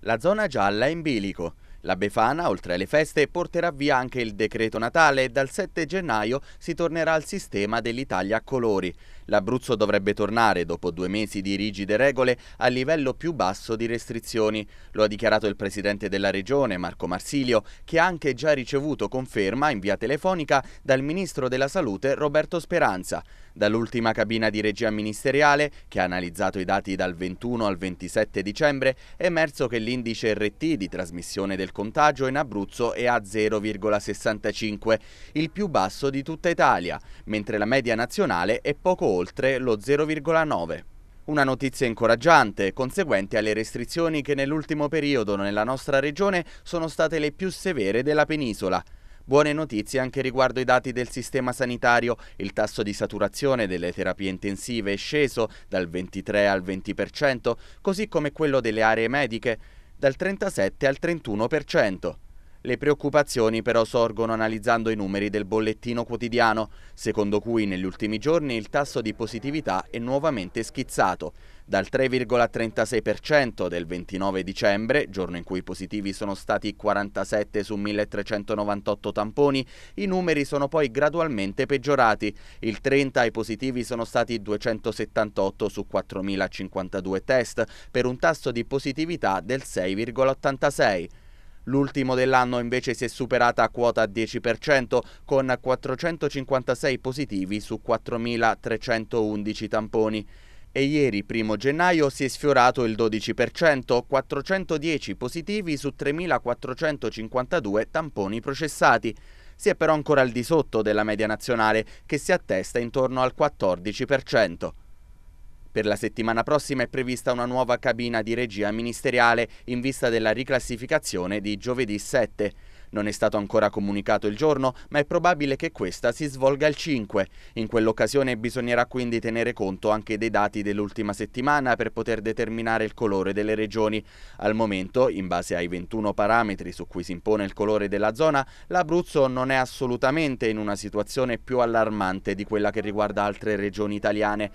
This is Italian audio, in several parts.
La zona gialla è in bilico. La Befana, oltre alle feste, porterà via anche il decreto Natale e dal 7 gennaio si tornerà al sistema dell'Italia a colori. L'Abruzzo dovrebbe tornare, dopo due mesi di rigide regole, al livello più basso di restrizioni. Lo ha dichiarato il presidente della regione, Marco Marsilio, che ha anche già ricevuto conferma in via telefonica dal ministro della Salute, Roberto Speranza. Dall'ultima cabina di regia ministeriale, che ha analizzato i dati dal 21 al 27 dicembre, è emerso che l'indice RT di trasmissione del contagio in Abruzzo è a 0,65, il più basso di tutta Italia, mentre la media nazionale è poco oltre lo 0,9. Una notizia incoraggiante, conseguente alle restrizioni che nell'ultimo periodo nella nostra regione sono state le più severe della penisola. Buone notizie anche riguardo i dati del sistema sanitario. Il tasso di saturazione delle terapie intensive è sceso dal 23 al 20%, così come quello delle aree mediche dal 37 al 31%. Le preoccupazioni però sorgono analizzando i numeri del bollettino quotidiano, secondo cui negli ultimi giorni il tasso di positività è nuovamente schizzato, dal 3,36% del 29 dicembre, giorno in cui i positivi sono stati 47 su 1398 tamponi, i numeri sono poi gradualmente peggiorati. Il 30 i positivi sono stati 278 su 4052 test, per un tasso di positività del 6,86%. L'ultimo dell'anno invece si è superata a quota 10% con 456 positivi su 4.311 tamponi. E ieri, primo gennaio, si è sfiorato il 12%, 410 positivi su 3.452 tamponi processati. Si è però ancora al di sotto della media nazionale, che si attesta intorno al 14%. Per la settimana prossima è prevista una nuova cabina di regia ministeriale in vista della riclassificazione di giovedì 7. Non è stato ancora comunicato il giorno, ma è probabile che questa si svolga il 5. In quell'occasione bisognerà quindi tenere conto anche dei dati dell'ultima settimana per poter determinare il colore delle regioni. Al momento, in base ai 21 parametri su cui si impone il colore della zona, l'Abruzzo non è assolutamente in una situazione più allarmante di quella che riguarda altre regioni italiane.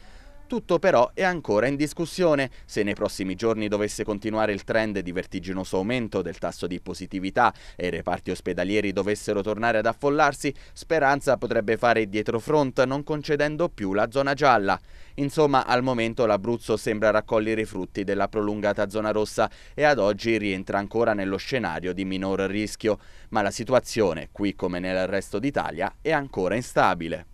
Tutto però è ancora in discussione. Se nei prossimi giorni dovesse continuare il trend di vertiginoso aumento del tasso di positività e i reparti ospedalieri dovessero tornare ad affollarsi, Speranza potrebbe fare dietro front non concedendo più la zona gialla. Insomma, al momento l'Abruzzo sembra raccogliere i frutti della prolungata zona rossa e ad oggi rientra ancora nello scenario di minor rischio. Ma la situazione, qui come nel resto d'Italia, è ancora instabile.